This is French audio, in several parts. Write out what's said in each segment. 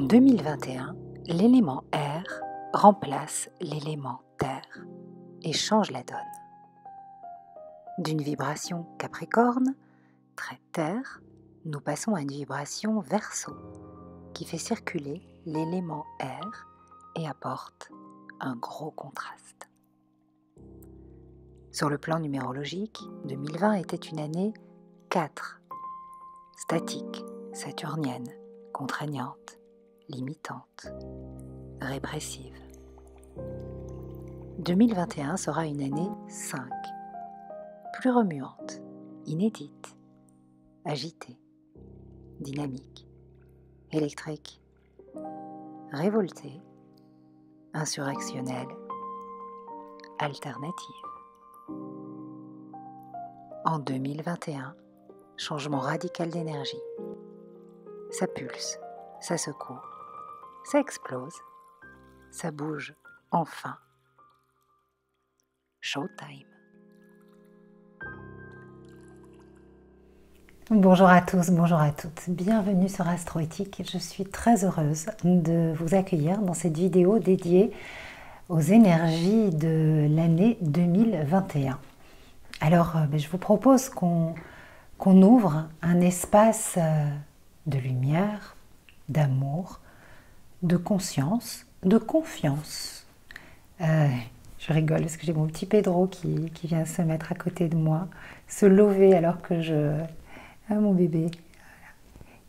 En 2021, l'élément air remplace l'élément terre et change la donne. D'une vibration capricorne, très terre, nous passons à une vibration verso qui fait circuler l'élément air et apporte un gros contraste. Sur le plan numérologique, 2020 était une année 4, statique, saturnienne, contraignante, limitante, répressive. 2021 sera une année 5, plus remuante, inédite, agitée, dynamique, électrique, révoltée, insurrectionnelle, alternative. En 2021, changement radical d'énergie. Ça pulse, ça secoue, ça explose, ça bouge enfin. Showtime. Bonjour à tous, bonjour à toutes. Bienvenue sur Astroéthique. Je suis très heureuse de vous accueillir dans cette vidéo dédiée aux énergies de l'année 2021. Alors, euh, ben, je vous propose qu'on ouvre un espace euh, de lumière, d'amour, de conscience, de confiance. Euh, je rigole parce que j'ai mon petit Pedro qui, vient se mettre à côté de moi, se lever alors que je... Ah mon bébé.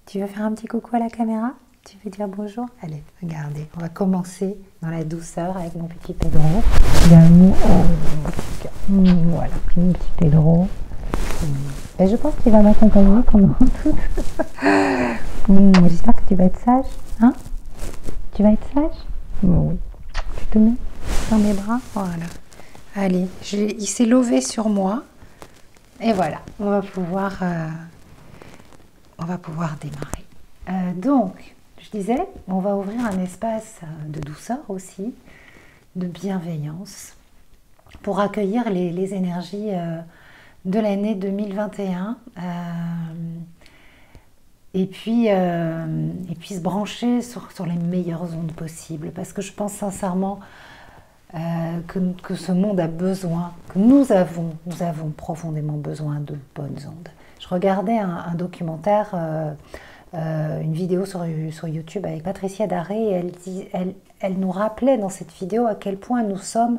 Tu veux faire un petit coucou à la caméra? Tu veux dire bonjour? Allez, regardez, on va commencer dans la douceur avec mon petit Pedro. Voilà, mon petit Pedro. Je pense qu'il va m'accompagner pendant tout. Hmm, j'espère que tu vas être sage. Hein? Tu vas être sage Oui. Tu te mets dans mes bras Voilà. Allez, il s'est levé sur moi. Et voilà, on va pouvoir, euh, on va pouvoir démarrer. Euh, donc, je disais, on va ouvrir un espace euh, de douceur aussi, de bienveillance, pour accueillir les, énergies de l'année 2021 et puis, euh, et puis se brancher sur, sur, les meilleures ondes possibles. Parce que je pense sincèrement euh, que, que, ce monde a besoin, que nous avons, nous avons profondément besoin de bonnes ondes. Je regardais un, documentaire, euh, une vidéo sur, sur, YouTube avec Patricia Daré, et elle, elle, elle nous rappelait dans cette vidéo à quel point nous sommes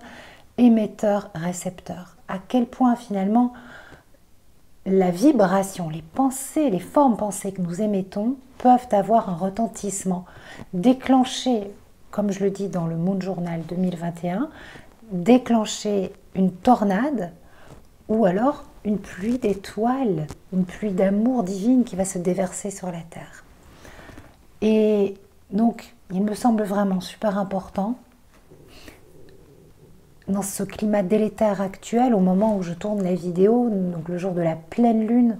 émetteurs-récepteurs, à quel point finalement la vibration, les pensées, les formes pensées que nous émettons peuvent avoir un retentissement, déclencher, comme je le dis dans le Moon Journal 2021, déclencher une tornade ou alors une pluie d'étoiles, une pluie d'amour divine qui va se déverser sur la terre. Et donc, il me semble vraiment super important dans ce climat délétère actuel, au moment où je tourne la vidéo, donc le jour de la pleine lune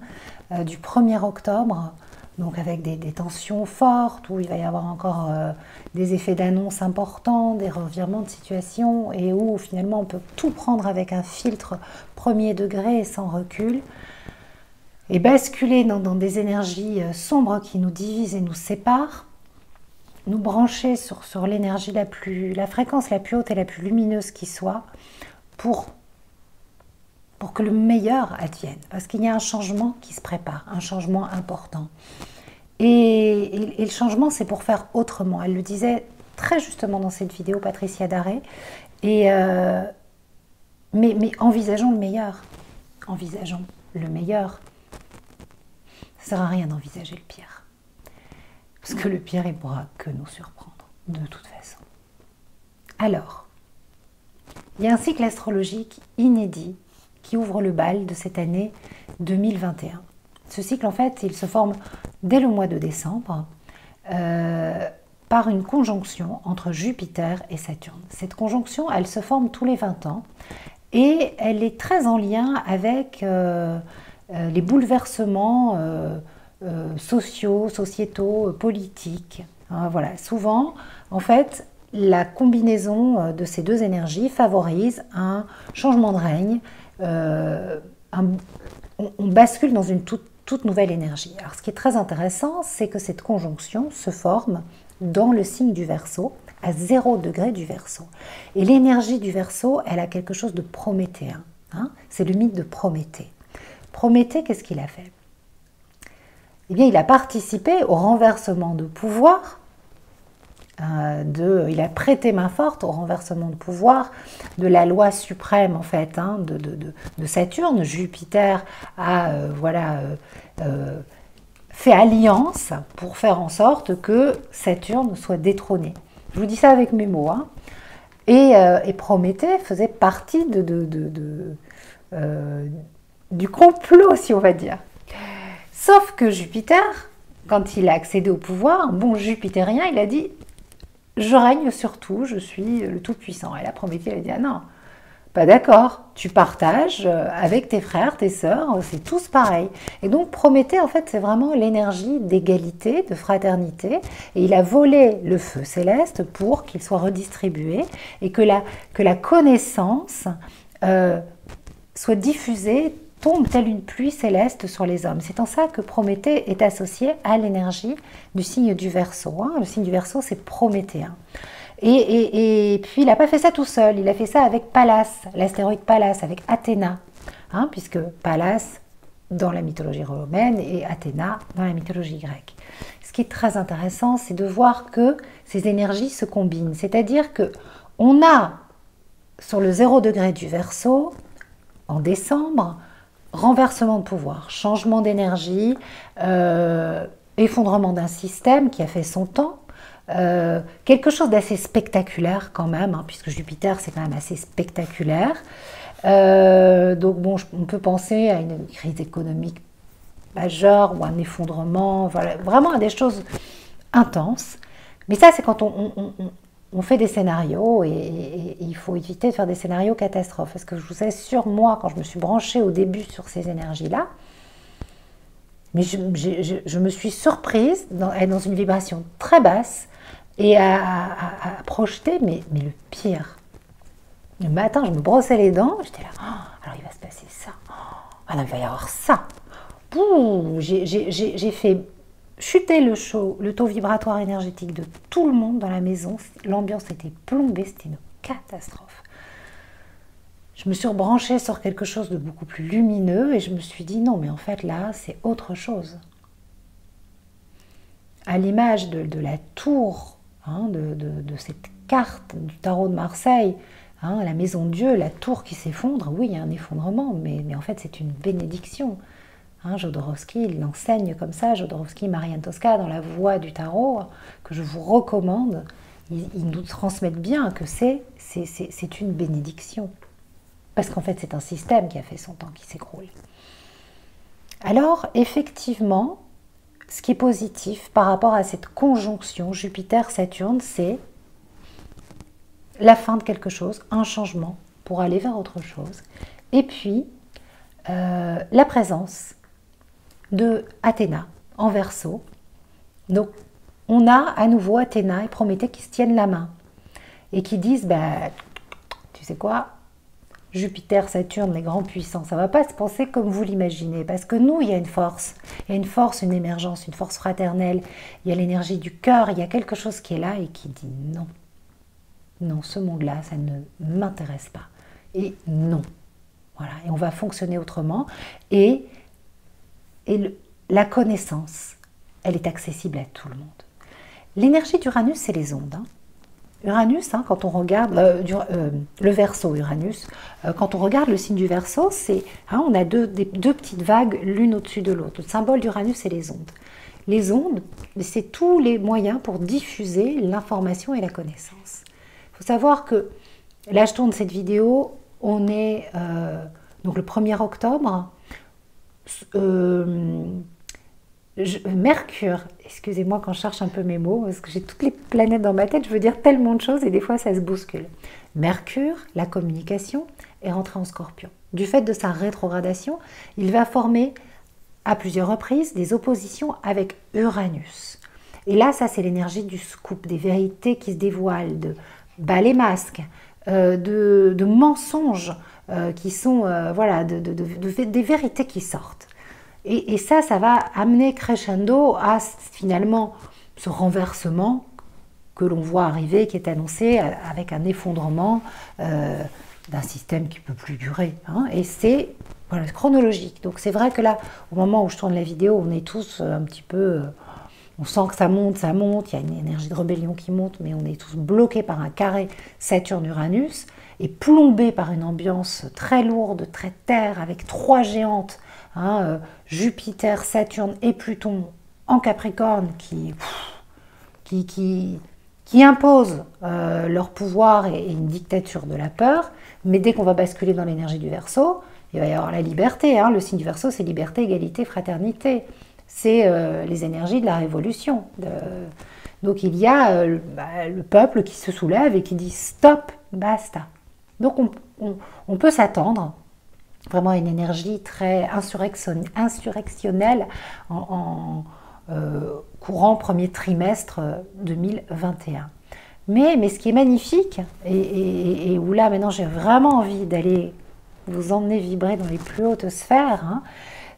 euh, du 1er octobre, donc avec des, tensions fortes, où il va y avoir encore euh, des effets d'annonce importants, des revirements de situation, et où finalement on peut tout prendre avec un filtre premier degré et sans recul, et basculer dans des énergies euh, sombres qui nous divisent et nous séparent nous brancher sur, l'énergie la plus, la fréquence la plus haute et la plus lumineuse qui soit pour, que le meilleur advienne. Parce qu'il y a un changement qui se prépare, un changement important. Et, le changement, c'est pour faire autrement. Elle le disait très justement dans cette vidéo, Patricia Daré. Euh, mais, mais envisageons le meilleur. Envisageons le meilleur. Ça ne sert à rien d'envisager le pire. Parce que le pire, il pourra que nous surprendre, de toute façon. Alors, il y a un cycle astrologique inédit qui ouvre le bal de cette année 2021. Ce cycle, en fait, il se forme dès le mois de décembre euh, par une conjonction entre Jupiter et Saturne. Cette conjonction, elle se forme tous les 20 ans et elle est très en lien avec euh, euh, les bouleversements sociaux, sociétaux, euh, politiques. Hein, voilà, souvent, en fait, la combinaison euh, de ces deux énergies favorise un changement de règne. on, bascule dans une toute, toute, nouvelle énergie. Alors, ce qui est très intéressant, c'est que cette conjonction se forme dans le signe du Verseau, à 0 degré du Verseau. Et l'énergie du Verseau, elle a quelque chose de prométhéen. Hein. C'est le mythe de Prométhée. Prométhée, qu'est-ce qu'il a fait? Eh bien, il a participé au renversement de pouvoir. Euh, il a prêté main forte au renversement de pouvoir de la loi suprême en fait hein, de, Saturne. Jupiter a euh, voilà euh, fait alliance pour faire en sorte que Saturne soit détrôné. Je vous dis ça avec mes mots. Hein. Et, et, Prométhée faisait partie de, du complot, si on va dire. Sauf que Jupiter, quand il a accédé au pouvoir, bon jupitérien, il a dit Je règne sur tout, je suis le Tout-Puissant. Et là, Prométhée, il a dit Ah non, pas d'accord, tu partages avec tes frères, tes sœurs, c'est tous pareil. Et donc Prométhée, en fait, c'est vraiment l'énergie d'égalité, de fraternité. Et il a volé le feu céleste pour qu'il soit redistribué et que la, que la connaissance euh, soit diffusée tombe telle une pluie céleste sur les hommes. C'est en ça que Prométhée est associé à l'énergie du signe du Verseau. Hein. Le signe du Verseau, c'est prométhéen. Et, puis, il n'a pas fait ça tout seul. Il a fait ça avec Pallas, l'astéroïde Pallas, avec Athéna. Hein, puisque Pallas, dans la mythologie romaine, et Athéna dans la mythologie grecque. Ce qui est très intéressant, c'est de voir que ces énergies se combinent. C'est-à-dire que on a sur le zéro degré du Verseau, en décembre, renversement de pouvoir, changement d'énergie, euh, effondrement d'un système qui a fait son temps, euh, quelque chose d'assez spectaculaire quand même, hein, puisque Jupiter c'est quand même assez spectaculaire. Euh, donc bon, on peut penser à une crise économique majeure ou un effondrement, voilà, vraiment à des choses intenses. Mais ça c'est quand on, on fait des scénarios et, il faut éviter de faire des scénarios catastrophes. Parce que je vous assure, moi, quand je me suis branchée au début sur ces énergies-là, mais je, me suis surprise d'être dans une vibration très basse et à, projeter mais, le pire. Le matin, je me brossais les dents, j'étais là, oh, alors il va se passer ça. Oh, non, il va y avoir ça. J'ai fait chuter le chaud, le taux vibratoire énergétique de tout le monde dans la maison. L'ambiance était plombée, c'était une catastrophe. Je me suis rebranchée sur quelque chose de beaucoup plus lumineux et je me suis dit non, mais en fait là, c'est autre chose. À l'image de, la tour, hein, de, cette carte du tarot de Marseille, hein, la maison Dieu, la tour qui s'effondre, oui, il y a un effondrement, mais en fait c'est une bénédiction. Hein, Jodorowsky, il enseigne comme ça, Jodorowsky, Marianne Tosca, dans La Voix du Tarot, que je vous recommande. Ils, nous transmettent bien que c'est, c'est, une bénédiction. Parce qu'en fait, c'est un système qui a fait son temps, qui s'écroule. Alors, effectivement, ce qui est positif par rapport à cette conjonction Jupiter-Saturne, c'est la fin de quelque chose, un changement pour aller vers autre chose. Et puis, euh, la présence de Athéna en verso. Donc, on a à nouveau Athéna et Prométhée qui se tiennent la main et qui disent ben, Tu sais quoi Jupiter, Saturne, les grands puissants, ça va pas se penser comme vous l'imaginez, parce que nous, il y a une force, il y a une force, une émergence, une force fraternelle, il y a l'énergie du cœur, il y a quelque chose qui est là et qui dit non. Non, ce monde-là, ça ne m'intéresse pas. Et non. Voilà, et on va fonctionner autrement. Et et la connaissance, elle est accessible à tout le monde. L'énergie d'Uranus, c'est les ondes. Hein. Uranus, hein, quand on regarde euh, euh, le verso Uranus, euh, quand on regarde le signe du verso, c'est hein, on a deux, petites vagues l'une au-dessus de l'autre. Le symbole d'Uranus, c'est les ondes. Les ondes, c'est tous les moyens pour diffuser l'information et la connaissance. Il faut savoir que je tourne cette vidéo, on est donc le 1er octobre, euh, Mercure, excusez-moi quand je cherche un peu mes mots, parce que j'ai toutes les planètes dans ma tête, je veux dire tellement de choses et des fois ça se bouscule. Mercure, la communication, est rentré en scorpion. Du fait de sa rétrogradation, il va former à plusieurs reprises des oppositions avec Uranus. Et là, ça c'est l'énergie du scoop, des vérités qui se dévoilent, de bas les masques, euh, de, de mensonges euh, qui sont euh, voilà, de, des vérités qui sortent. Et, ça, ça va amener crescendo à finalement ce renversement que l'on voit arriver, qui est annoncé avec un effondrement d'un système qui ne peut plus durer. Hein. et c'est chronologique. Donc c'est vrai que là, au moment où je tourne la vidéo, on est tous un petit peu on sent que ça monte, ça monte, il y a une énergie de rébellion qui monte, mais on est tous bloqués par un carré Saturne-Uranus et plombés par une ambiance très lourde, très terre, avec trois géantes, hein, euh, Jupiter, Saturne et Pluton en Capricorne qui, qui, qui, imposent euh, leur pouvoir et, une dictature de la peur. Mais dès qu'on va basculer dans l'énergie du Verseau, il va y avoir la liberté. Hein. Le signe du Verseau, c'est liberté, égalité, fraternité c'est euh, les énergies de la révolution. Donc il y a bah, le peuple qui se soulève et qui dit stop, basta. Donc on, peut s'attendre vraiment à une énergie très insurrectionnelle en, euh, courant premier trimestre 2021. Mais, mais ce qui est magnifique, et, où là maintenant j'ai vraiment envie d'aller vous emmener vibrer dans les plus hautes sphères, hein,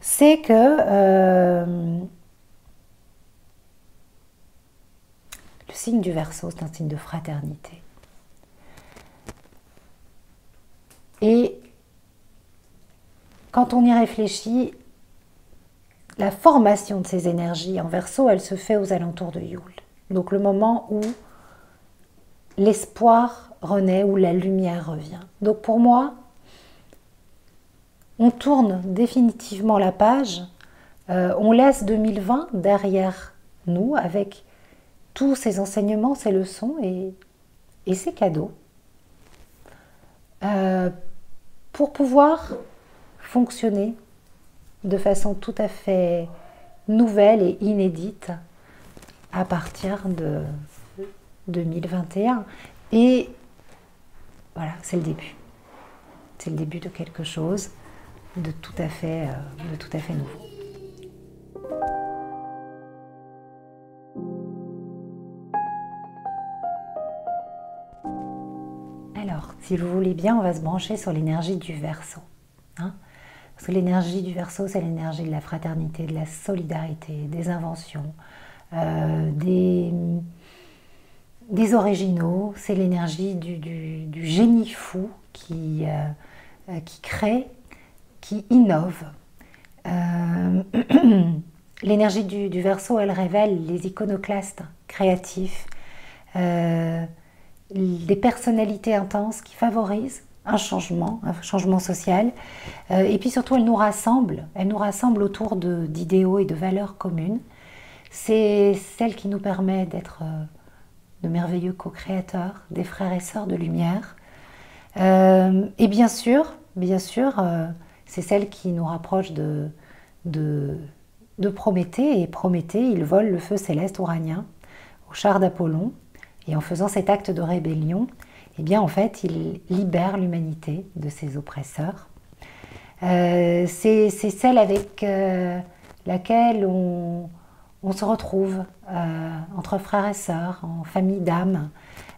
c'est que euh, le signe du Verseau, c'est un signe de fraternité. Et quand on y réfléchit, la formation de ces énergies en Verseau, elle se fait aux alentours de Yule. Donc le moment où l'espoir renaît, où la lumière revient. Donc pour moi, on tourne définitivement la page, euh, on laisse 2020 derrière nous avec tous ces enseignements, ces leçons et, ces cadeaux euh, pour pouvoir fonctionner de façon tout à fait nouvelle et inédite à partir de 2021. Et voilà, c'est le début. C'est le début de quelque chose de tout à fait, euh, de tout à fait nouveau. Si vous voulez bien, on va se brancher sur l'énergie du verso. Hein. Parce que l'énergie du verso, c'est l'énergie de la fraternité, de la solidarité, des inventions, euh, des, des originaux. C'est l'énergie du, génie fou qui, euh, qui crée qui innove. Euh, l'énergie du, du, verso, elle révèle les iconoclastes créatifs, euh, des personnalités intenses qui favorisent un changement, un changement social. Euh, et puis surtout, elle nous rassemble, elle nous rassemble autour d'idéaux et de valeurs communes. C'est celle qui nous permet d'être de merveilleux co-créateurs, des frères et sœurs de lumière. et bien sûr, bien sûr, c'est celle qui nous rapproche de, de, Prométhée. Et Prométhée, il vole le feu céleste oranien au char d'Apollon. Et en faisant cet acte de rébellion, eh bien, en fait, il libère l'humanité de ses oppresseurs. Euh, c'est celle avec euh, laquelle on, se retrouve euh, entre frères et sœurs, en famille d'âmes.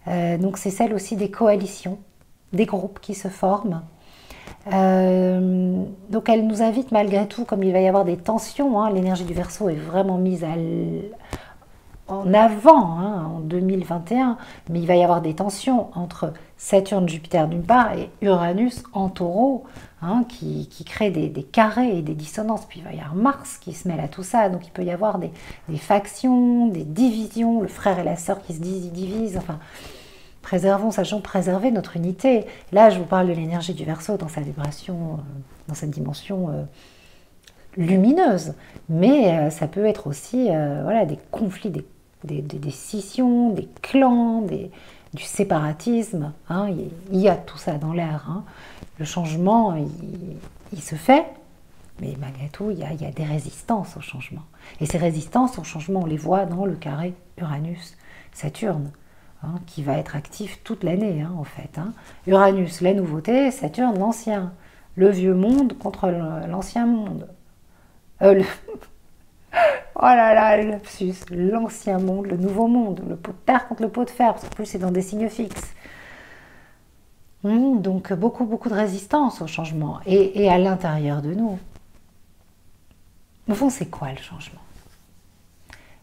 donc c'est celle aussi des coalitions, des groupes qui se forment donc elle nous invite malgré tout, comme il va y avoir des tensions, hein, l'énergie du Verseau est vraiment mise en avant hein, en 2021, mais il va y avoir des tensions entre Saturne, Jupiter d'une part et Uranus en taureau, hein, qui, qui crée des, carrés et des dissonances. Puis il va y avoir Mars qui se mêle à tout ça, donc il peut y avoir des, des factions, des divisions, le frère et la sœur qui se divisent, enfin préservons, sachant préserver notre unité. Là, je vous parle de l'énergie du verso dans sa vibration, euh, dans cette dimension euh, lumineuse. Mais euh, ça peut être aussi voilà, des conflits, des, des, scissions, des clans, des, du séparatisme. Hein. Il y a tout ça dans l'air. Hein. Le changement, il, se fait, mais malgré tout, il y, a, des résistances au changement. Et ces résistances au changement, on les voit dans le carré Uranus-Saturne. Hein, qui va être actif toute l'année en fait. Uranus, la nouveauté, Saturne, l'ancien. Le vieux monde contre l'ancien monde. Euh, oh là là, le. L'ancien monde, le nouveau monde. Le pot de terre contre le pot de fer, parce qu'en plus c'est dans des signes fixes. Hmm, donc beaucoup, beaucoup de résistance au changement. Et, et à l'intérieur de nous. Au fond, c'est quoi le changement?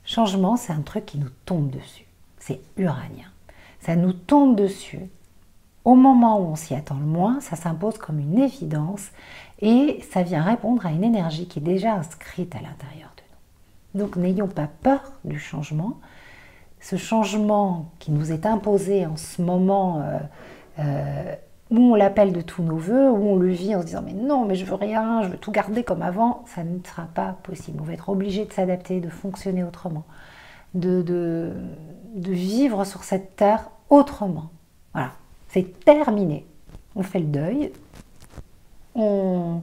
Changement, c'est un truc qui nous tombe dessus c'est uranien. Ça nous tombe dessus. Au moment où on s'y attend le moins, ça s'impose comme une évidence et ça vient répondre à une énergie qui est déjà inscrite à l'intérieur. Donc n'ayons pas peur du changement. Ce changement qui nous est imposé en ce moment euh, euh, où on l'appelle de tous nos voeux, où on le vit en se disant mais non, mais je veux rien, je veux tout garder comme avant, ça ne sera pas possible. On va être obligé de s'adapter, de fonctionner autrement, de, vivre sur cette terre autrement. Voilà, c'est terminé. On fait le deuil, on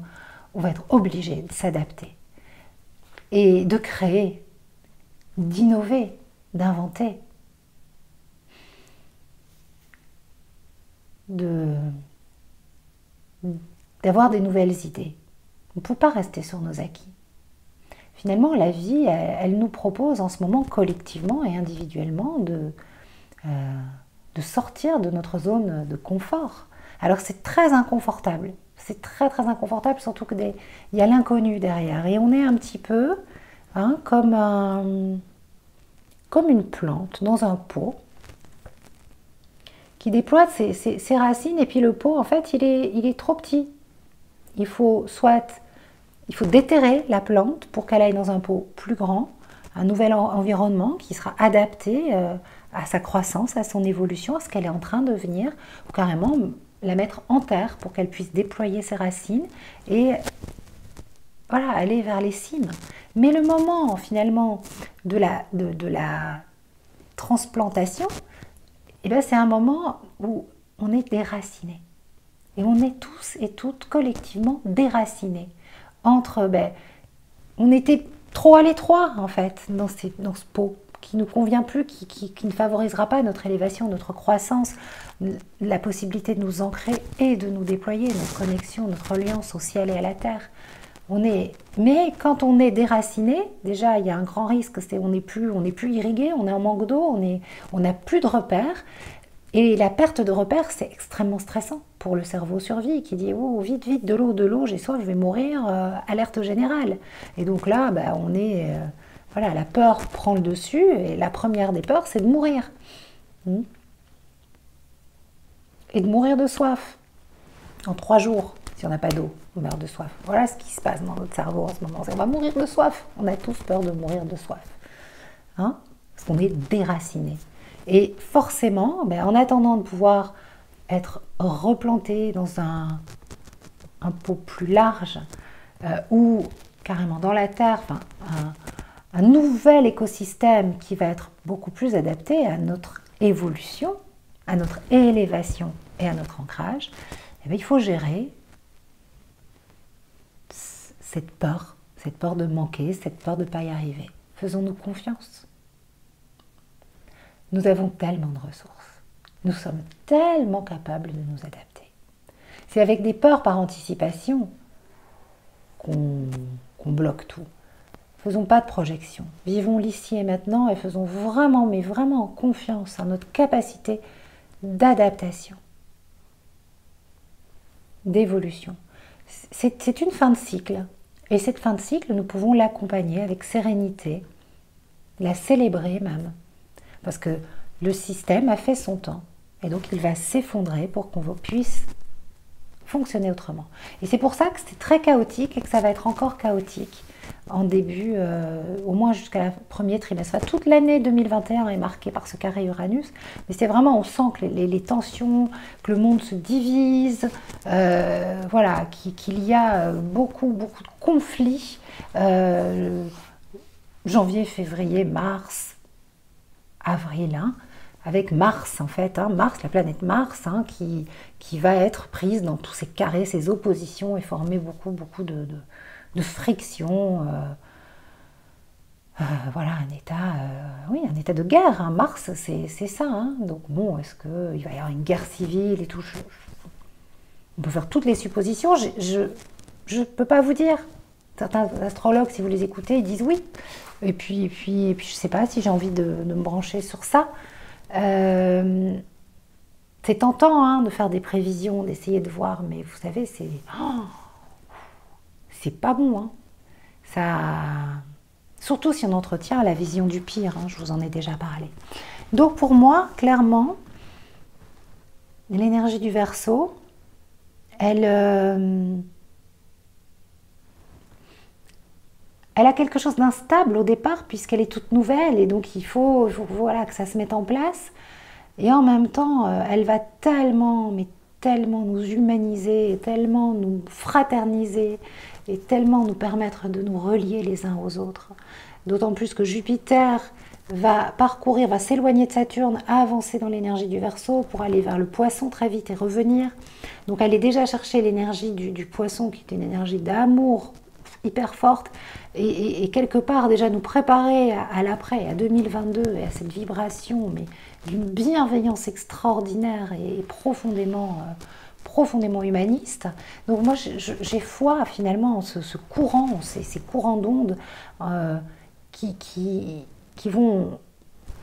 va être obligé de s'adapter et de créer, d'innover, d'inventer. d'avoir des nouvelles idées. On ne peut pas rester sur nos acquis. Finalement, la vie, elle, nous propose en ce moment collectivement et individuellement de, euh, de sortir de notre zone de confort. Alors c'est très inconfortable. C'est très très inconfortable, surtout que il y a l'inconnu derrière. Et on est un petit peu hein, comme, un, comme une plante dans un pot qui déploie ses, racines et puis le pot, en fait, il est, trop petit. Il faut soit il faut déterrer la plante pour qu'elle aille dans un pot plus grand, un nouvel environnement qui sera adapté euh, à sa croissance, à son évolution, à ce qu'elle est en train de venir, ou carrément la mettre en terre pour qu'elle puisse déployer ses racines et voilà, aller vers les cimes. Mais le moment finalement de la, de la transplantation, eh ben, c'est un moment où on est déraciné. Et on est tous et toutes collectivement déracinés. Entre, ben, on était trop à l'étroit en fait dans, dans ce pot qui ne convient plus, qui, qui, ne favorisera pas notre élévation, notre croissance, la possibilité de nous ancrer et de nous déployer, notre connexion, notre alliance au ciel et à la terre. On est, mais quand on est déraciné, déjà il y a un grand risque, c'est on n'est plus, on plus irrigué, on est en manque d'eau, on est, on n'a plus de repères. Et la perte de repères, c'est extrêmement stressant pour le cerveau survie qui dit oh vite vite de l'eau de l'eau, j'ai soif, je vais mourir, euh, alerte générale. Et donc là, bah, on est euh, voilà, la peur prend le dessus et la première des peurs, c'est de mourir. Hmm. Et de mourir de soif en trois jours si on n'a pas d'eau on meurt de soif. Voilà ce qui se passe dans notre cerveau en ce moment. On va mourir de soif. On a tous peur de mourir de soif. Hein? Parce qu'on est déraciné. Et forcément, ben, en attendant de pouvoir être replanté dans un, pot plus large euh, ou carrément dans la terre, enfin, un, un, nouvel écosystème qui va être beaucoup plus adapté à notre évolution, à notre élévation et à notre ancrage, eh il faut gérer cette peur, cette peur de manquer, cette peur de ne pas y arriver. Faisons-nous confiance. Nous avons tellement de ressources. Nous sommes tellement capables de nous adapter. C'est avec des peurs par anticipation qu'on bloque tout. Faisons pas de projection. Vivons l'ici et maintenant et faisons vraiment, mais vraiment confiance à notre capacité d'adaptation, d'évolution. C'est une fin de cycle. Et cette fin de cycle, nous pouvons l'accompagner avec sérénité, la célébrer même. Parce que le système a fait son temps. Et donc il va s'effondrer pour qu'on puisse fonctionner autrement. Et c'est pour ça que c'est très chaotique et que ça va être encore chaotique en début, euh, au moins jusqu'à la premier trimestre. toute l'année 2021 est marquée par ce carré Uranus, mais c'est vraiment, on sent que les, tensions, que le monde se divise, euh, voilà, qu'il y a beaucoup, beaucoup de conflits. Euh, janvier, février, mars, avril, hein, avec Mars en fait, hein, Mars, la planète Mars, hein, qui, qui va être prise dans tous ces carrés, ces oppositions et former beaucoup, beaucoup de de friction. Euh, euh, voilà, un état, euh, oui, un état de guerre. Hein. Mars, c'est ça. Hein. Donc bon, est-ce qu'il va y avoir une guerre civile et tout On peut faire toutes les suppositions. Je ne peux pas vous dire. Certains astrologues, si vous les écoutez, disent oui. Et puis, puis je ne sais pas si j'ai envie de, me brancher sur ça. c'est tentant hein, de faire des prévisions, d'essayer de voir, mais vous savez, c'est... Oh, c'est pas bon. Hein. Ça, surtout si on entretient la vision du pire, hein, je vous en ai déjà parlé. Donc pour moi, clairement, l'énergie du verso, elle, euh, elle a quelque chose d'instable au départ puisqu'elle est toute nouvelle et donc il faut, voilà, que ça se mette en place. Et en même temps, euh, elle va tellement, mais tellement nous humaniser, tellement nous fraterniser et tellement nous permettre de nous relier les uns aux autres. D'autant plus que Jupiter va parcourir, va s'éloigner de Saturne, avancer dans l'énergie du Verseau pour aller vers le Poisson très vite et revenir. Donc est déjà chercher l'énergie du, Poisson qui est une énergie d'amour hyper forte et, quelque part déjà nous préparer à, l'après, à 2022 et à cette vibration, mais d'une bienveillance extraordinaire et, profondément, euh, profondément humaniste. Donc moi j'ai foi finalement en ce, courant, ces, courants d'ondes euh, qui, qui qui vont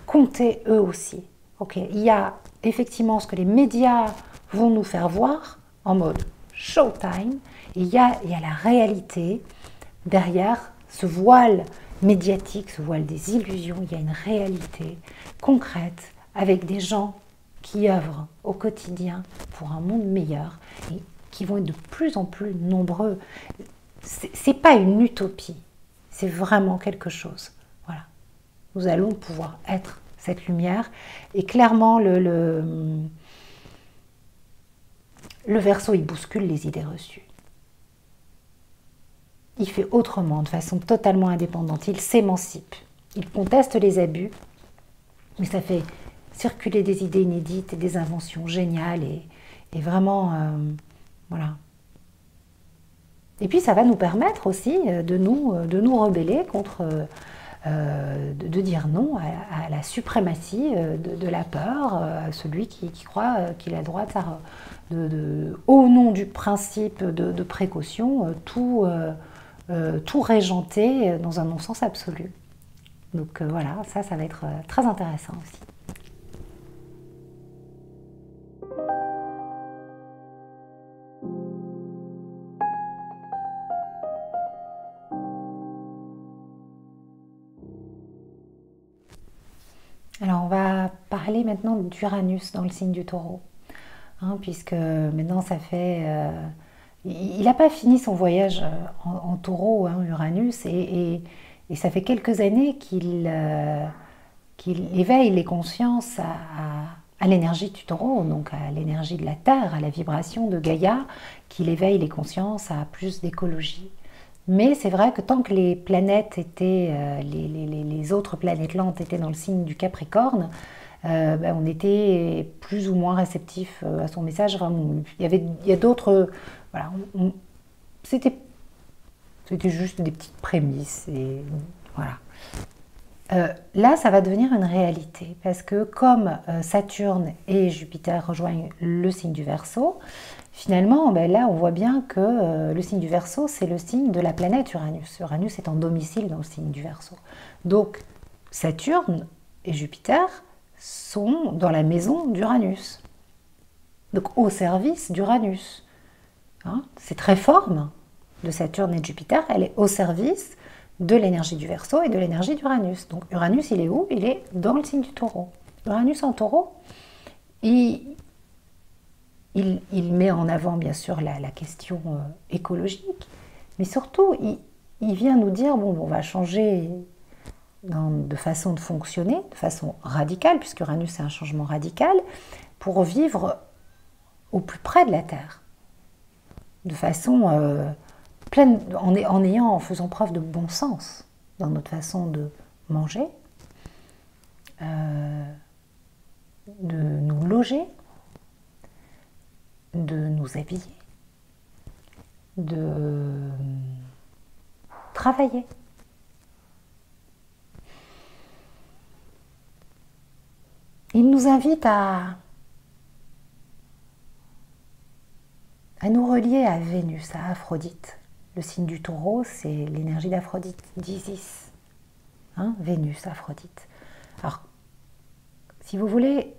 compter eux aussi. Ok, il y a effectivement ce que les médias vont nous faire voir en mode showtime. Il y a, il y a la réalité derrière ce voile médiatique, ce voile des illusions. Il y a une réalité concrète avec des gens qui œuvrent au quotidien pour un monde meilleur et qui vont être de plus en plus nombreux. C'est pas une utopie, c'est vraiment quelque chose nous allons pouvoir être cette lumière. Et clairement, le verso, il bouscule les idées reçues. Il fait autrement, de façon totalement indépendante. Il s'émancipe. Il conteste les abus, mais ça fait circuler des idées inédites et des inventions géniales et, vraiment, euh, voilà. Et puis ça va nous permettre aussi euh, de nous, euh, de nous rebeller contre de, dire non à, la suprématie de, la peur, à celui qui, croit qu'il a le droit de, au nom du principe de, précaution, tout, tout régenter dans un non-sens absolu. Donc voilà, ça, ça va être très intéressant aussi. Parler maintenant d'Uranus dans le signe du taureau, hein, puisque maintenant ça fait... Euh, il n'a pas fini son voyage euh, en, taureau, hein, Uranus, et, ça fait quelques années euh, qu'il éveille les consciences à, l'énergie du taureau, donc à l'énergie de la Terre, à la vibration de Gaïa, qu'il éveille les consciences à plus d'écologie. Mais c'est vrai que tant que les planètes étaient, euh, les, autres planètes lentes étaient dans le signe du Capricorne, euh, ben, on était plus ou moins réceptif euh, à son message. il y avait, y a d'autres, voilà, c'était, c'était juste des petites prémices voilà. là, ça va devenir une réalité parce que comme Saturne et Jupiter rejoignent le signe du Verseau, Finalement, ben là, on voit bien que euh, le signe du Verseau, c'est le signe de la planète Uranus. Uranus est en domicile dans le signe du Verseau. Donc, Saturne et Jupiter sont dans la maison d'Uranus. Donc, au service d'Uranus. Hein, c'est très forme de Saturne et de Jupiter, elle est au service de l'énergie du Verseau et de l'énergie d'Uranus. Donc, Uranus, il est où? Il est dans le signe du Taureau. Uranus en Taureau, il, il, met en avant bien sûr la, question euh, écologique, mais surtout il, vient nous dire bon, on va changer de façon de fonctionner, de façon radicale, puisque Uranus c'est un changement radical, pour vivre au plus près de la Terre, de façon euh, pleine, en, ayant, en faisant preuve de bon sens dans notre façon de manger, euh, de nous loger, de nous habiller, de travailler. Il nous invite à, nous relier à Vénus, à Aphrodite. Le signe du taureau, c'est l'énergie d'Aphrodite, d'Isis. Hein Vénus, Aphrodite. Alors, si vous voulez,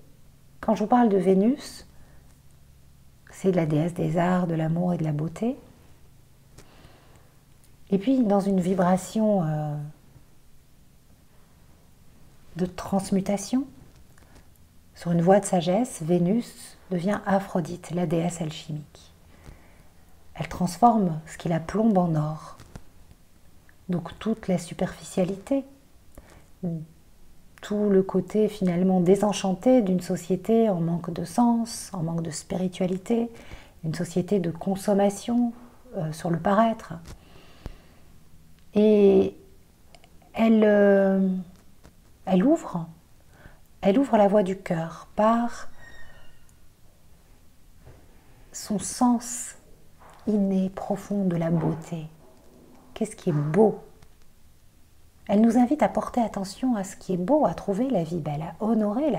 quand je vous parle de Vénus, c'est la déesse des arts, de l'amour et de la beauté. Et puis dans une vibration euh, de transmutation, sur une voie de sagesse, Vénus devient Aphrodite, la déesse alchimique. Elle transforme ce qui la plombe en or. Donc toute la superficialité, tout le côté finalement désenchanté d'une société en manque de sens, en manque de spiritualité, une société de consommation euh, sur le paraître. Et elle, euh, elle ouvre, elle ouvre la voie du cœur par son sens inné, profond de la beauté. Qu'est-ce qui est beau? Elle nous invite à porter attention à ce qui est beau, à trouver la vie belle, à honorer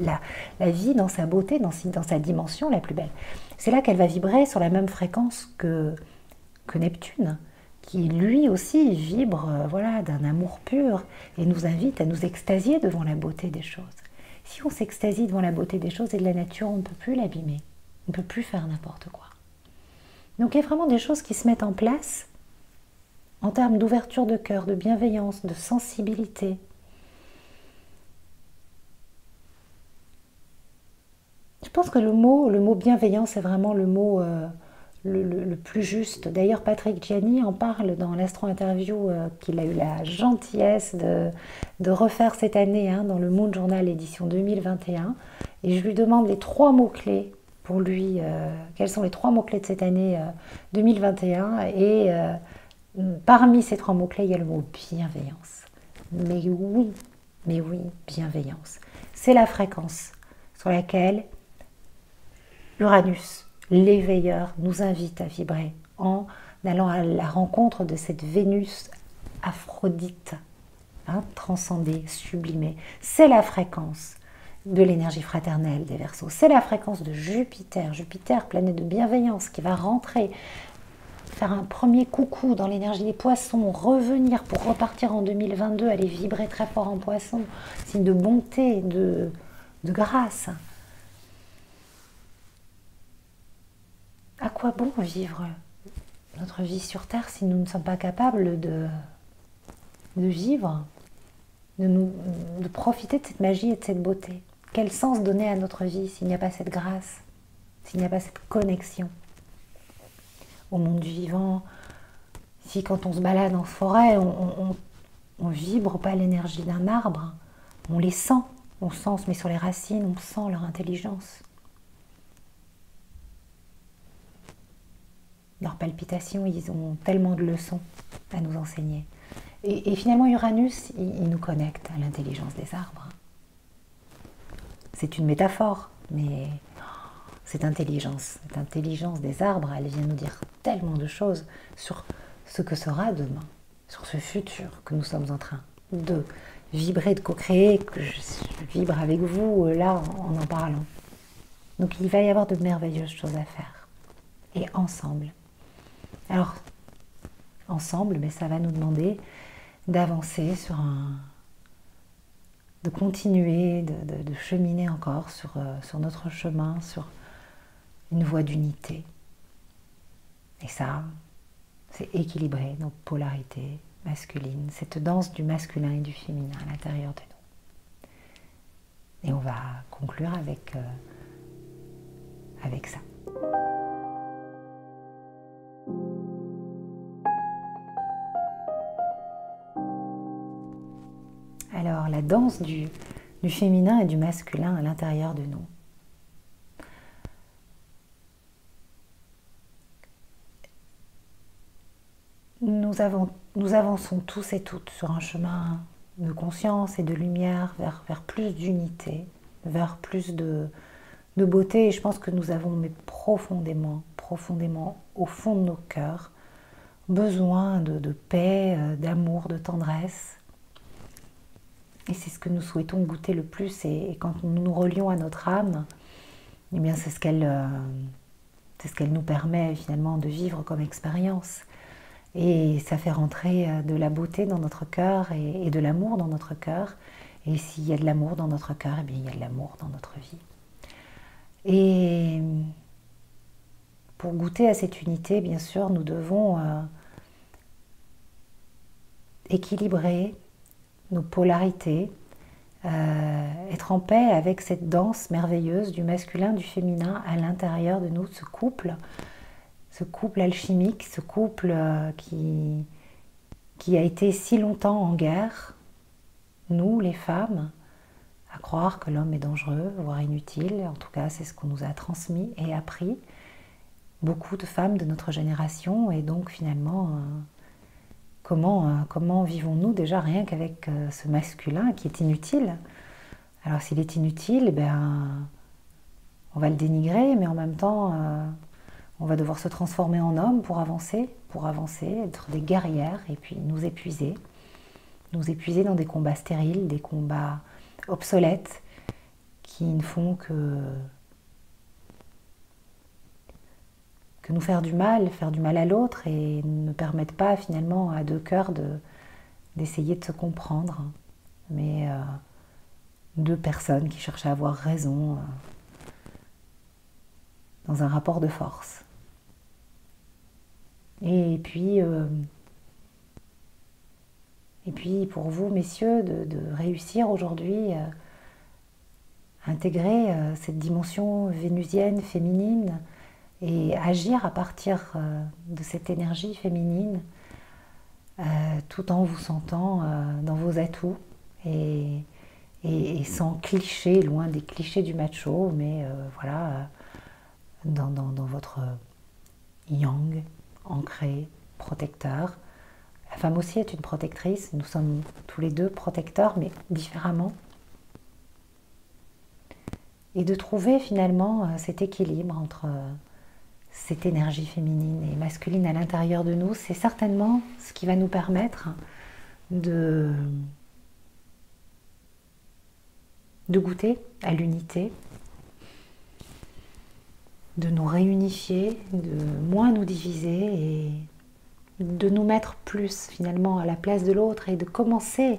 la, vie dans sa beauté, dans, dans, sa dimension la plus belle. C'est là qu'elle va vibrer sur la même fréquence que, que Neptune qui lui aussi vibre euh, voilà, d'un amour pur et nous invite à nous extasier devant la beauté des choses. Si on s'extasie devant la beauté des choses et de la nature, on ne peut plus l'abîmer, on ne peut plus faire n'importe quoi. Donc il y a vraiment des choses qui se mettent en place en termes d'ouverture de cœur, de bienveillance, de sensibilité. Je pense que le mot, le mot bienveillance est vraiment le mot euh, le, plus juste. D'ailleurs, Patrick Gianni en parle dans l'astro-interview euh, qu'il a eu la gentillesse de, refaire cette année hein, dans le Monde Journal édition 2021. Et je lui demande les trois mots-clés pour lui. Euh, quels sont les trois mots-clés de cette année 2021 euh, Et parmi ces trois mots-clés, il y a le mot bienveillance. Mais oui, mais oui, bienveillance. C'est la fréquence sur laquelle l'Uranus l'éveilleur nous invite à vibrer en allant à la rencontre de cette Vénus Aphrodite, hein, transcendée, sublimée. C'est la fréquence de l'énergie fraternelle des Verseaux. C'est la fréquence de Jupiter, Jupiter, planète de bienveillance, qui va rentrer, faire un premier coucou dans l'énergie des poissons, revenir pour repartir en 2022, aller vibrer très fort en poisson, signe de bonté, de grâce. À quoi bon vivre notre vie sur Terre si nous ne sommes pas capables de, vivre, de, nous, de profiter de cette magie et de cette beauté? Quel sens donner à notre vie s'il n'y a pas cette grâce, s'il n'y a pas cette connexion au monde vivant? Si quand on se balade en forêt, on, on, vibre pas l'énergie d'un arbre, on les sent, on sent, on se met sur les racines, on sent leur intelligence. Leurs palpitations, ils ont tellement de leçons à nous enseigner. Et, finalement, Uranus, il, nous connecte à l'intelligence des arbres. C'est une métaphore, mais cette intelligence, cette intelligence des arbres, elle vient nous dire tellement de choses sur ce que sera demain, sur ce futur que nous sommes en train de vibrer, de co-créer, que je vibre avec vous là en en parlant. Donc il va y avoir de merveilleuses choses à faire. Et ensemble, alors, ensemble, mais ça va nous demander d'avancer sur un. de continuer, de, cheminer encore sur, euh, sur notre chemin, sur une voie d'unité. Et ça, c'est équilibrer nos polarités masculines, cette danse du masculin et du féminin à l'intérieur de nous. Et on va conclure avec, euh, avec ça. Alors, la danse du, féminin et du masculin à l'intérieur de nous. Nous, avons, nous, avançons tous et toutes sur un chemin de conscience et de lumière vers, plus d'unité, vers plus de, beauté. Et je pense que nous avons mais profondément, profondément, au fond de nos cœurs, besoin de, de paix, euh, d'amour, de tendresse, et c'est ce que nous souhaitons goûter le plus. Et, quand nous nous relions à notre âme, eh bien c'est ce qu'elle euh, ce qu'elle nous permet finalement de vivre comme expérience. Et ça fait rentrer euh, de la beauté dans notre cœur et, de l'amour dans notre cœur. Et s'il y a de l'amour dans notre cœur, eh bien il y a de l'amour dans notre vie. Et pour goûter à cette unité, bien sûr, nous devons euh, équilibrer nos polarités euh, être en paix avec cette danse merveilleuse du masculin, du féminin à l'intérieur de nous, ce couple, ce couple alchimique, ce couple euh, qui, qui a été si longtemps en guerre, nous les femmes, à croire que l'homme est dangereux, voire inutile, en tout cas c'est ce qu'on nous a transmis et appris, beaucoup de femmes de notre génération, et donc finalement, comment, euh, comment vivons-nous déjà rien qu'avec euh, ce masculin qui est inutile? Alors s'il est inutile, eh ben, on va le dénigrer, mais en même temps, on va devoir se transformer en homme pour avancer, pour avancer, être des guerrières, et puis nous épuiser, nous épuiser dans des combats stériles, des combats obsolètes, qui ne font que que nous faire du mal, faire du mal à l'autre et ne permettent pas finalement à deux cœurs d'essayer de se comprendre, mais euh, deux personnes qui cherchent à avoir raison euh, dans un rapport de force. Et puis, euh, et puis pour vous, messieurs, de, de réussir aujourd'hui à intégrer cette dimension vénusienne, féminine, et agir à partir euh, de cette énergie féminine euh, tout en vous sentant euh, dans vos atouts et, sans clichés, loin des clichés du macho, mais voilà, dans, dans, dans, votre yang ancré, protecteur. La femme aussi est une protectrice, nous sommes tous les deux protecteurs, mais différemment. Et de trouver finalement cet équilibre entre cette énergie féminine et masculine à l'intérieur de nous, c'est certainement ce qui va nous permettre de, goûter à l'unité, de nous réunifier, de moins nous diviser et de nous mettre plus finalement à la place de l'autre et de commencer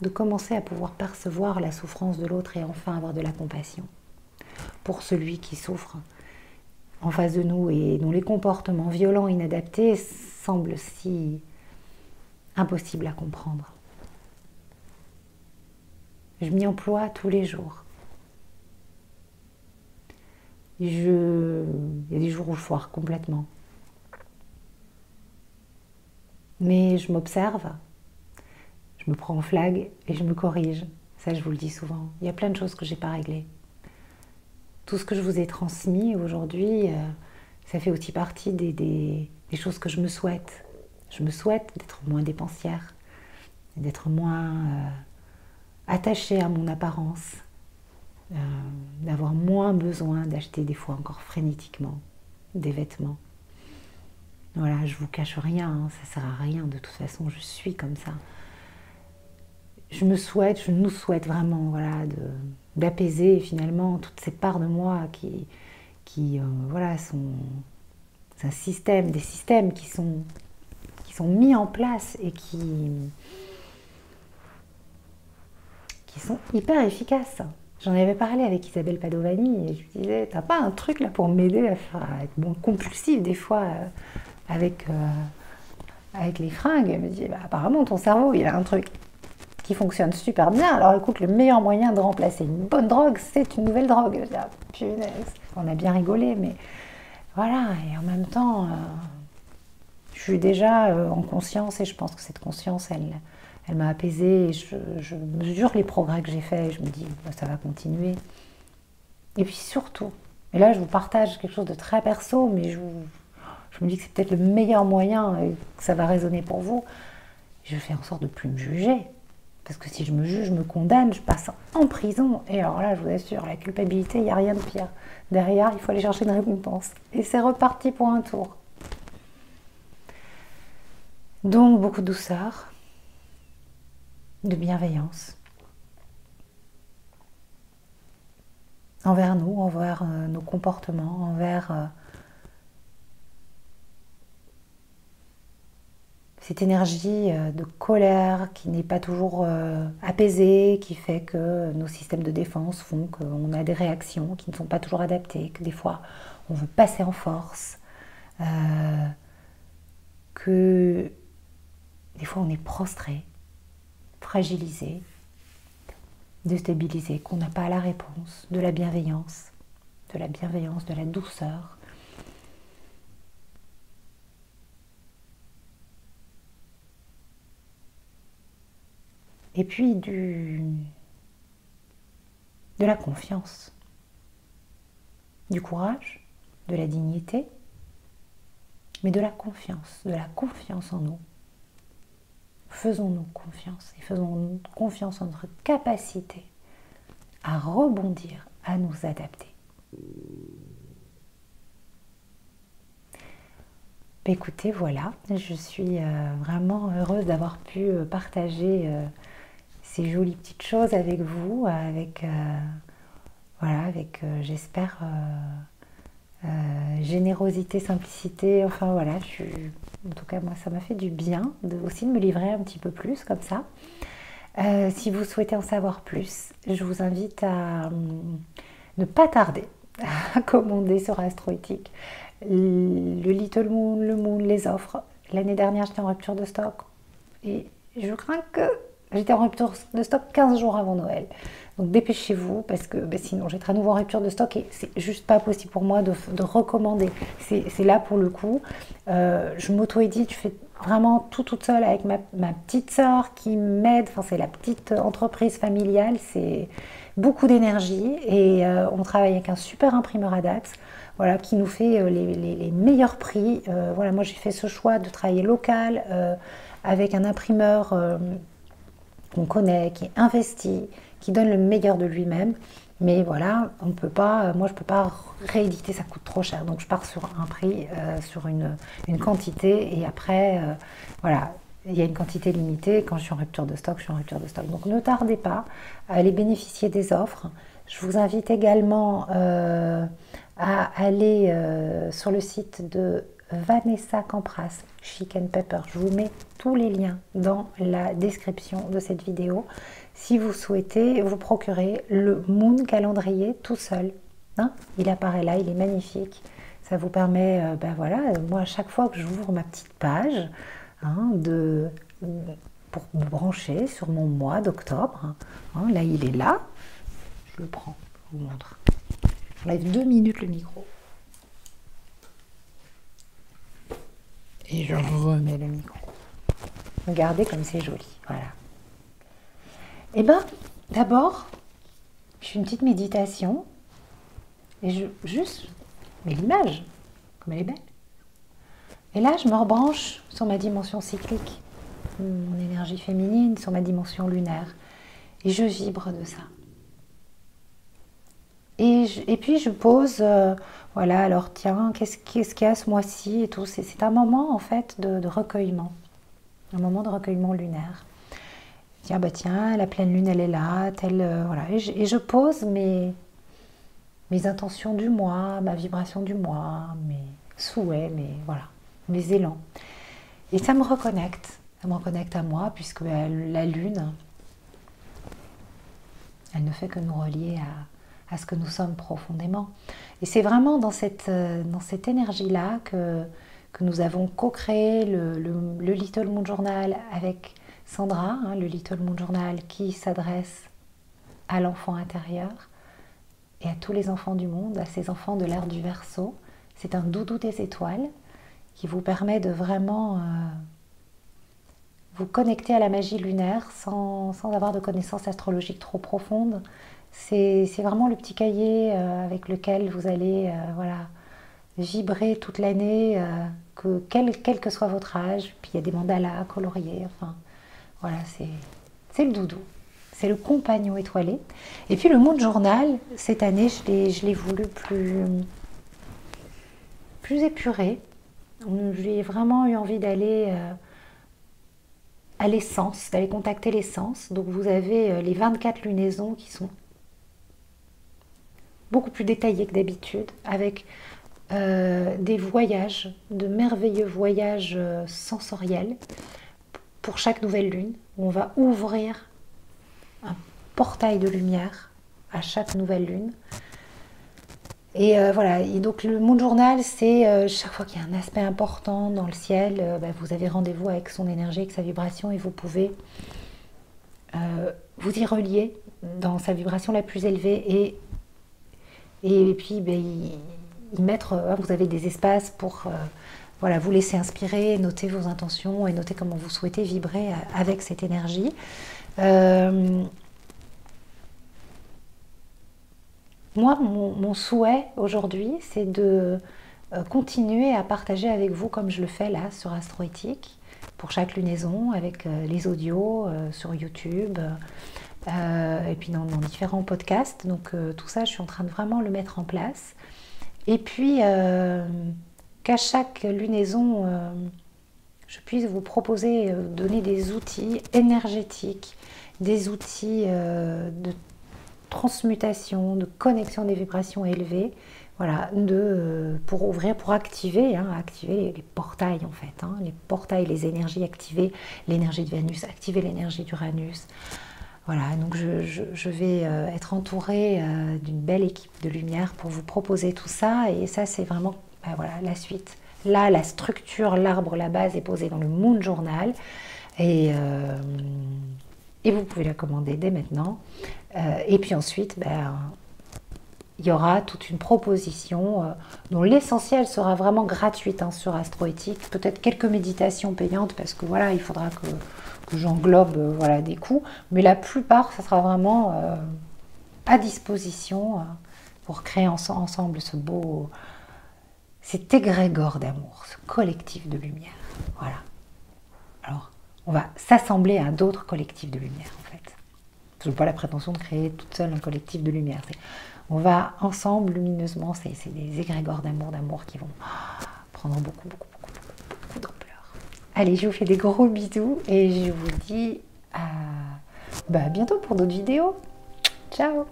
de commencer à pouvoir percevoir la souffrance de l'autre et enfin avoir de la compassion pour celui qui souffre en face de nous et dont les comportements violents, inadaptés semblent si impossibles à comprendre. Je m'y emploie tous les jours. Je... Il y a des jours où je foire complètement. Mais je m'observe, je me prends en flag et je me corrige. Ça, je vous le dis souvent. Il y a plein de choses que je n'ai pas réglées tout ce que je vous ai transmis aujourd'hui, euh, ça fait aussi partie des, choses que je me souhaite. Je me souhaite d'être moins dépensière, d'être moins euh, attachée à mon apparence, euh, d'avoir moins besoin d'acheter des fois encore frénétiquement des vêtements. Voilà, je vous cache rien, hein, ça sert à rien de toute façon, je suis comme ça. Je me souhaite, je nous souhaite vraiment, voilà, de d'apaiser finalement toutes ces parts de moi qui, qui euh, voilà, sont un système, des systèmes qui sont, qui sont mis en place et qui, qui sont hyper efficaces. J'en avais parlé avec Isabelle Padovani et je lui disais, t'as pas un truc là pour m'aider à être bon, compulsif des fois euh, avec, euh, avec les fringues? Elle me dit, bah, apparemment ton cerveau il a un truc qui fonctionne super bien. Alors écoute, le meilleur moyen de remplacer une bonne drogue, c'est une nouvelle drogue. Ah, On a bien rigolé, mais voilà. Et en même temps, euh, je suis déjà euh, en conscience et je pense que cette conscience, elle, elle m'a apaisée. Et je, mesure les progrès que j'ai faits je me dis, bah, ça va continuer. Et puis surtout, et là je vous partage quelque chose de très perso, mais je, je me dis que c'est peut-être le meilleur moyen et que ça va résonner pour vous. Je fais en sorte de plus me juger. Parce que si je me juge, je me condamne, je passe en prison. Et alors là, je vous assure, la culpabilité, il n'y a rien de pire. Derrière, il faut aller chercher une récompense. Et c'est reparti pour un tour. Donc, beaucoup de douceur, de bienveillance envers nous, envers euh, nos comportements, envers cette énergie euh, de colère qui n'est pas toujours euh, apaisée, qui fait que nos systèmes de défense font qu'on a des réactions qui ne sont pas toujours adaptées, que des fois on veut passer en force, euh, que des fois on est prostré, fragilisé, déstabilisé, qu'on n'a pas la réponse, de la bienveillance, de la bienveillance, de la douceur. Et puis du, de la confiance, du courage, de la dignité, mais de la confiance, de la confiance en nous. Faisons-nous confiance et faisons confiance en notre capacité à rebondir, à nous adapter. Écoutez, voilà, je suis euh, vraiment heureuse d'avoir pu euh, partager euh, jolies petites choses avec vous, avec, voilà, avec, j'espère, générosité, simplicité, enfin voilà, je en tout cas moi ça m'a fait du bien de, aussi de me livrer un petit peu plus comme ça. si vous souhaitez en savoir plus, je vous invite à hum, ne pas tarder à commander sur Astroéthique le Little Moon, le Moon, les offres. L'année dernière, j'étais en rupture de stock. Et je crains que j'étais en rupture de stock 15 jours avant Noël. Donc dépêchez-vous parce que ben, sinon j'étais à nouveau en rupture de stock et c'est juste pas possible pour moi de, recommander. C'est là pour le coup. Euh, je m'auto-édite, je fais vraiment tout toute seule avec ma, petite sœur qui m'aide. Enfin, c'est la petite entreprise familiale. C'est beaucoup d'énergie et euh, on travaille avec un super imprimeur ADAX voilà, qui nous fait euh, les, meilleurs prix. Voilà, moi j'ai fait ce choix de travailler local avec un imprimeur qu'on connaît, qui est investi, qui donne le meilleur de lui-même. Mais voilà, on peut pas, moi je peux pas rééditer, ça coûte trop cher. Donc je pars sur un prix, sur une, quantité, et après, voilà, il y a une quantité limitée. Quand je suis en rupture de stock, je suis en rupture de stock. Donc ne tardez pas à aller bénéficier des offres. Je vous invite également à aller euh, sur le site de Vanessa Campras, Chic and Pepper. Je vous mets tous les liens dans la description de cette vidéo. Si vous souhaitez vous procurer le Moon calendrier tout seul, hein, il apparaît là, il est magnifique. Ça vous permet, euh, ben voilà, moi à chaque fois que j'ouvre ma petite page, hein, de, pour me brancher sur mon mois d'octobre, hein, là il est là, je le prends, je vous montre. J'enlève deux minutes le micro. Et je remets le micro. Regardez comme c'est joli. Voilà. Eh bien, d'abord, je fais une petite méditation. Et je juste, mais l'image, comme elle est belle. Et là, je me rebranche sur ma dimension cyclique, mon énergie féminine, sur ma dimension lunaire. Et je vibre de ça. Et, puis je pose, euh, voilà, alors tiens, qu'est-ce qu'il y a ce mois-ci et tout. C'est un moment en fait de, recueillement, un moment de recueillement lunaire. Tiens, bah tiens, la pleine lune, elle est là, telle, euh, voilà. Et je, pose mes, intentions du mois, ma vibration du mois, mes souhaits, mes, voilà, mes élans. Et ça me reconnecte, ça me reconnecte à moi, puisque bah, la lune, elle ne fait que nous relier à à ce que nous sommes profondément. Et c'est vraiment dans cette, euh, dans cette énergie-là que, que nous avons co-créé le, le, Little Moon Journal avec Sandra, hein, le Little Moon Journal qui s'adresse à l'enfant intérieur et à tous les enfants du monde, à ces enfants de l'ère du Verseau. C'est un doudou des étoiles qui vous permet de vraiment euh, vous connecter à la magie lunaire sans, sans avoir de connaissances astrologiques trop profondes, c'est vraiment le petit cahier euh, avec lequel vous allez euh, voilà, vibrer toute l'année, euh, que, quel, quel, que soit votre âge. Puis il y a des mandalas coloriés. Enfin, voilà, c'est le doudou. C'est le compagnon étoilé. Et puis le monde journal, cette année, je l'ai voulu plus, plus épuré. J'ai vraiment eu envie d'aller à l'essence, d'aller contacter l'essence. Donc vous avez les 24 lunaisons qui sont beaucoup plus détaillé que d'habitude, avec euh, des voyages, de merveilleux voyages euh, sensoriels pour chaque nouvelle lune, où on va ouvrir un portail de lumière à chaque nouvelle lune. Et euh, voilà, et donc le Moon Journal, c'est chaque fois qu'il y a un aspect important dans le ciel, bah, vous avez rendez-vous avec son énergie, avec sa vibration, et vous pouvez vous y relier dans sa vibration la plus élevée et, et puis ben, vous avez des espaces pour voilà, vous laisser inspirer, noter vos intentions et noter comment vous souhaitez vibrer avec cette énergie. Euh, moi, mon, souhait aujourd'hui, c'est de euh, continuer à partager avec vous comme je le fais là sur Astroéthique pour chaque lunaison avec euh, les audios sur YouTube et puis dans, différents podcasts. Donc tout ça, je suis en train de vraiment le mettre en place. Et puis qu'à chaque lunaison, euh, je puisse vous proposer, euh, donner des outils énergétiques, des outils euh, de transmutation, de connexion des vibrations élevées, voilà, de, pour ouvrir, pour activer, hein, activer les, portails en fait, hein, les portails, les énergies, activer l'énergie de Vénus, activer l'énergie d'Uranus. Voilà, donc je, vais être entourée d'une belle équipe de lumière pour vous proposer tout ça et ça c'est vraiment ben voilà, la suite. Là, la structure, l'arbre, la base est posée dans le Moon Journal. Et, euh, vous pouvez la commander dès maintenant. Euh, et puis ensuite, ben, il y aura toute une proposition euh, dont l'essentiel sera vraiment gratuite hein, sur Astroéthique. Peut-être quelques méditations payantes parce que voilà, il faudra que, que j'englobe voilà, des coûts. Mais la plupart, ça sera vraiment à disposition pour créer ensemble ce beau, cet égrégore d'amour, ce collectif de lumière. Voilà. Alors, on va s'assembler à d'autres collectifs de lumière, en fait. Je n'ai pas la prétention de créer toute seule un collectif de lumière. On va ensemble, lumineusement, c'est des égrégores d'amour, d'amour qui vont prendre beaucoup, beaucoup. Allez, je vous fais des gros bisous et je vous dis à, bah, bientôt pour d'autres vidéos. Ciao